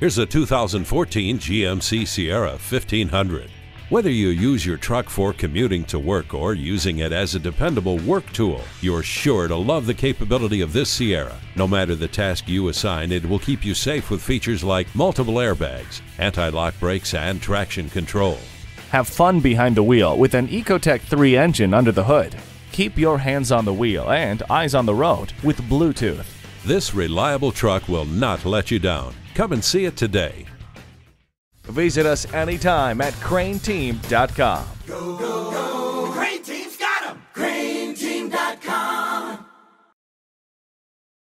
Here's a 2014 GMC Sierra 1500. Whether you use your truck for commuting to work or using it as a dependable work tool, you're sure to love the capability of this Sierra. No matter the task you assign, it will keep you safe with features like multiple airbags, anti-lock brakes, and traction control. Have fun behind the wheel with an Ecotec 3 engine under the hood. Keep your hands on the wheel and eyes on the road with Bluetooth. This reliable truck will not let you down. Come and see it today. Visit us anytime at crainteam.com. Go, go, go.